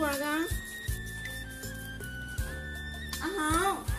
我，刚。阿、啊、豪。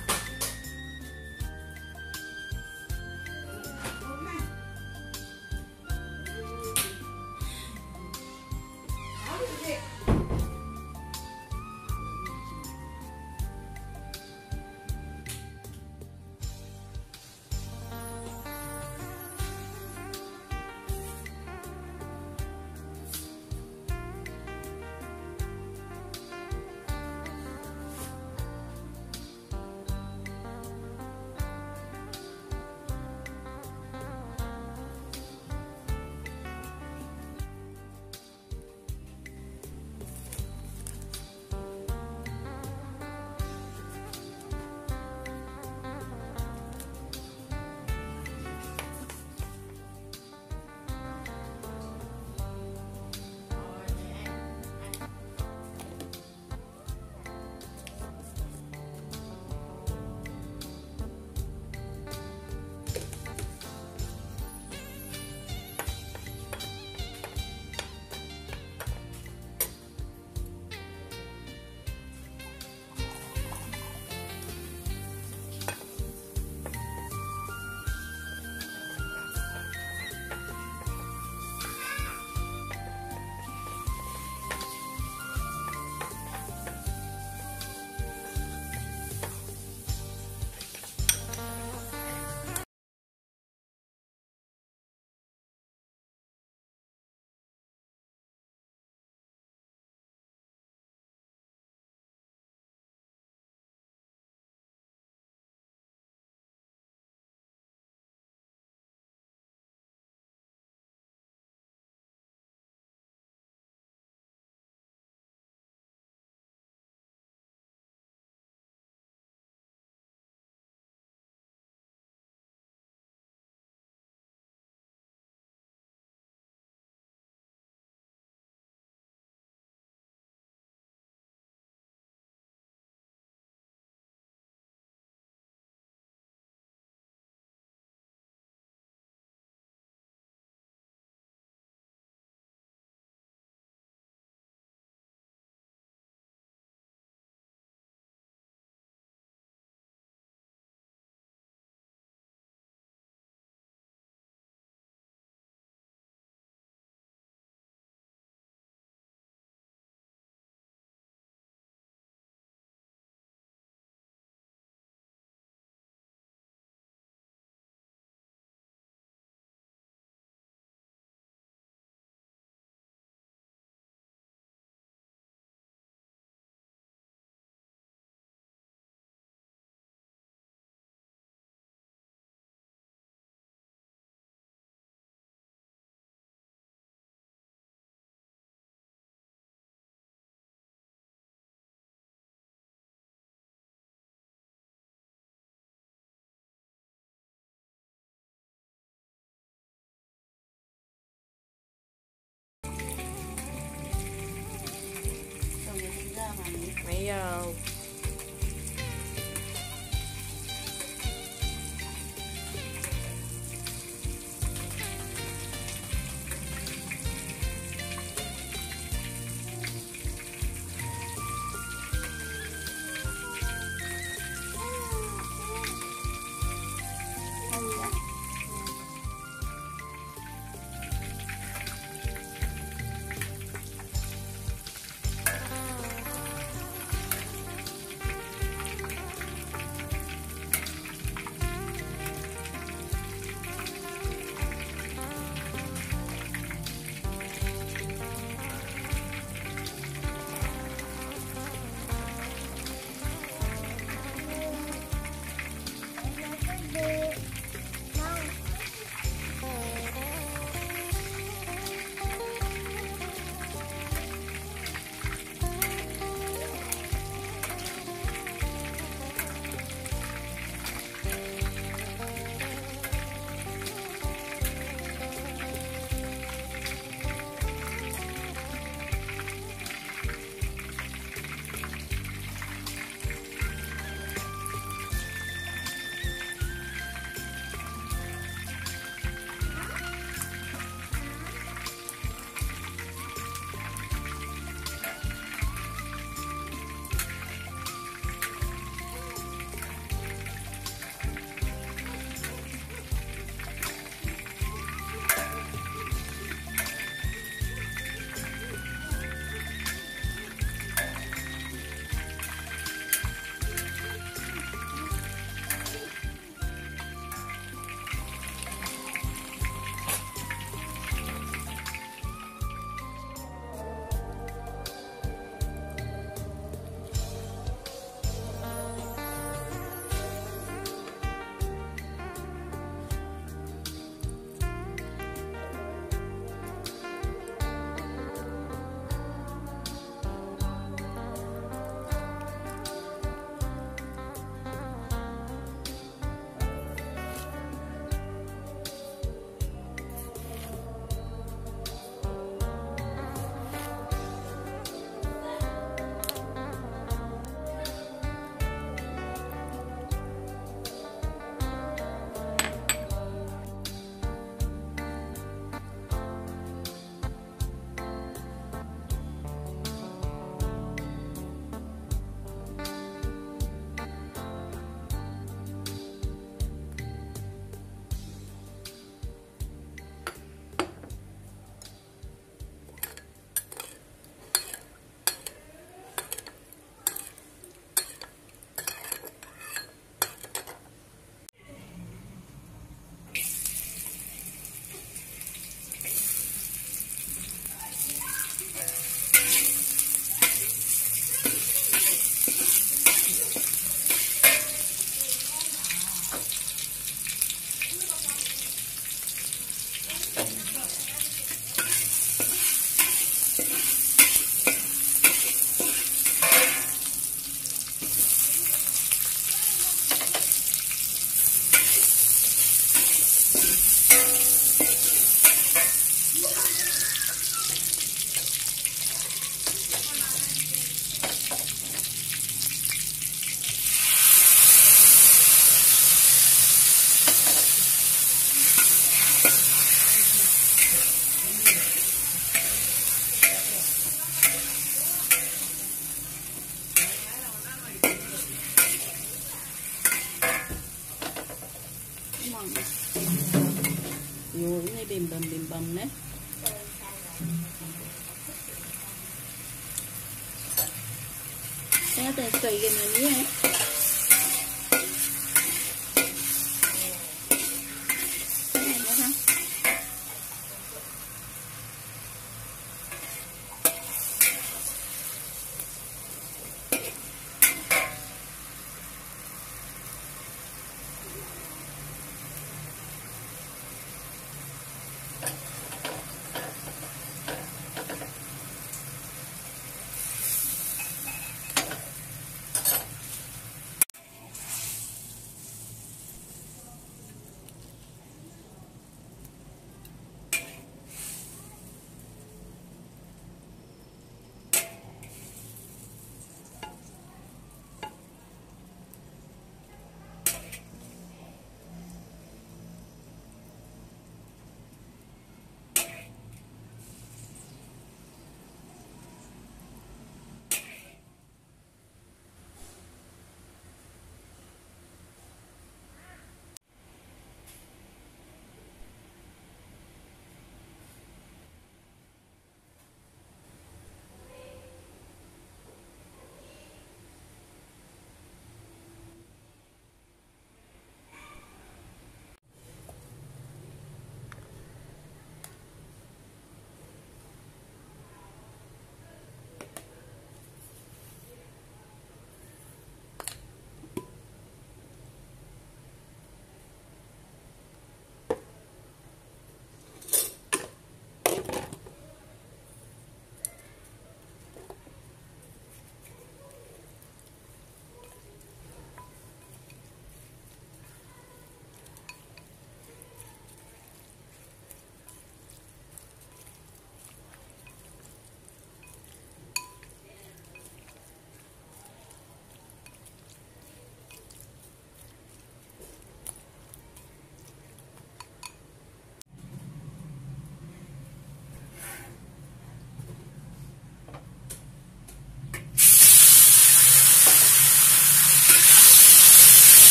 video.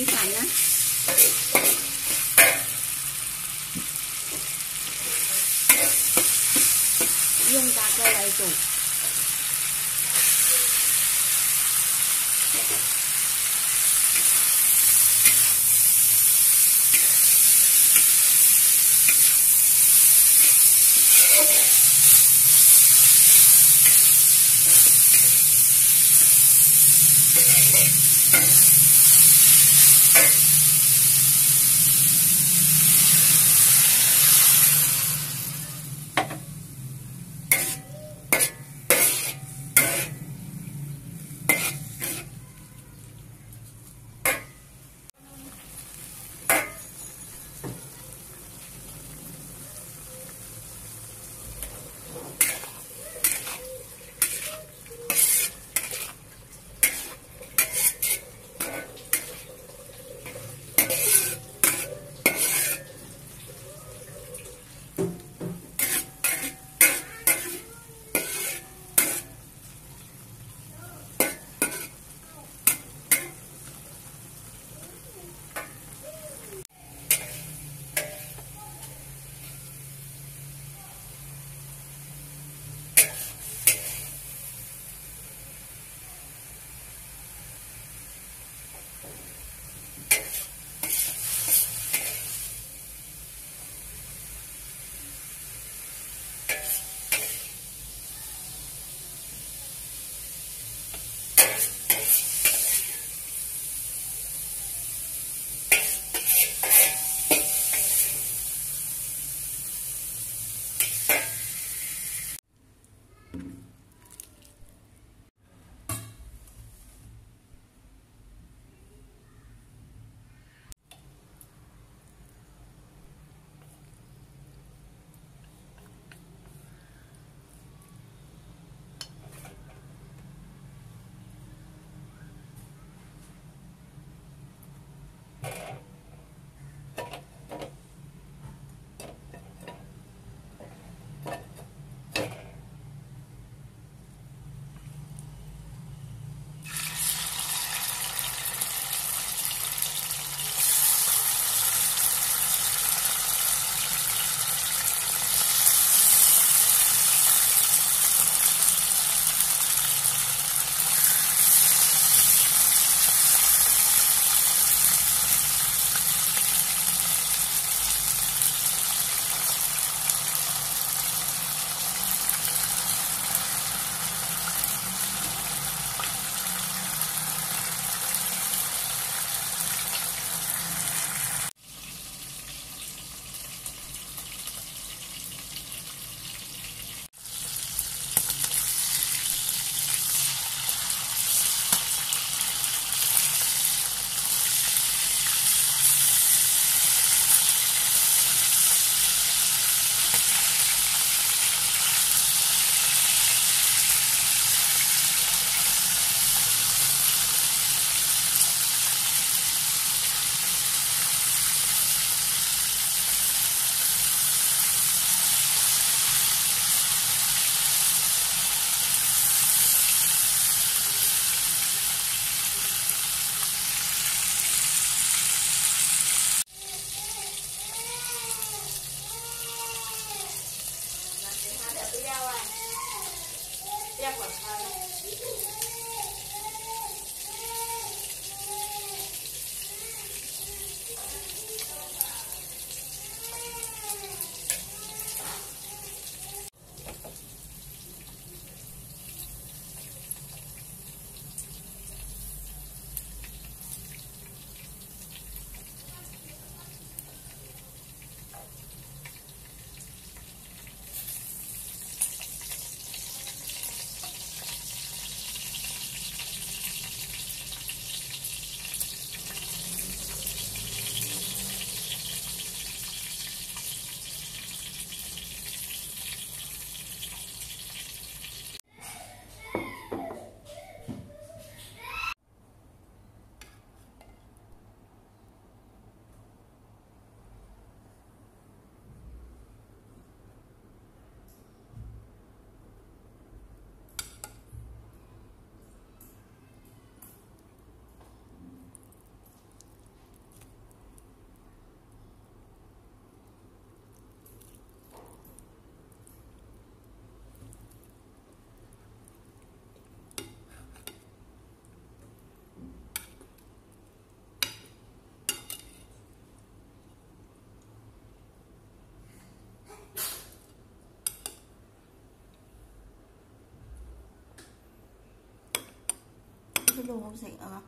dùng misalnya yung kakalay ito 都好食啊。